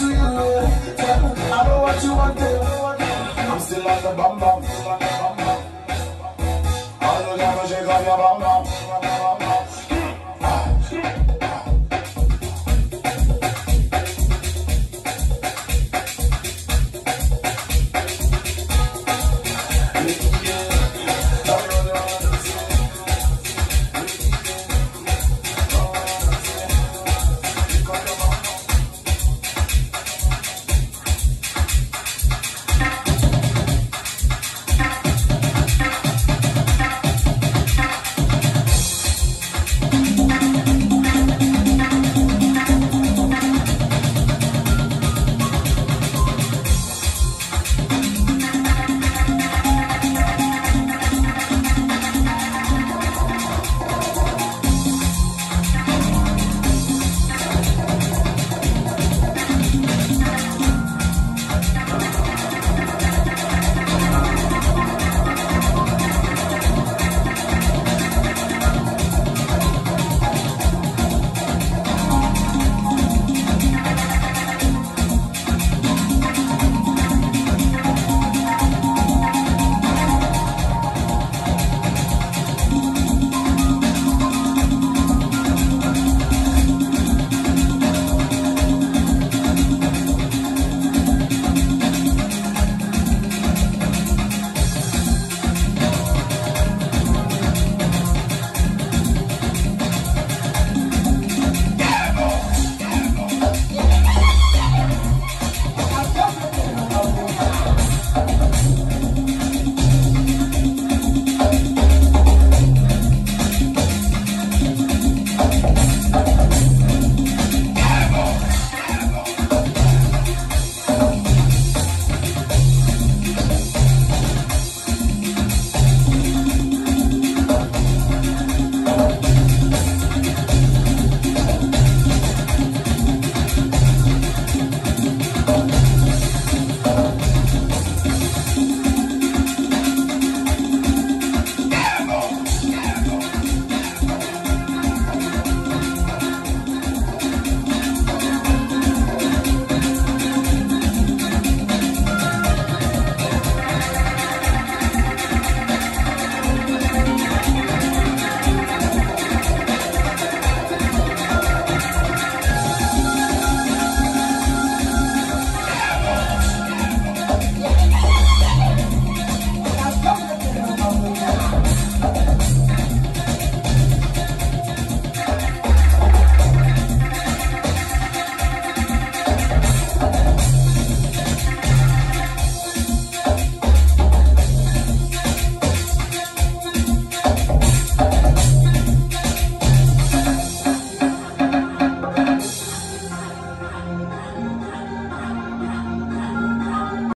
to you, yeah. I know what you want, yeah. I'm still like the bum bum. I know that I'm shaking your bum bum.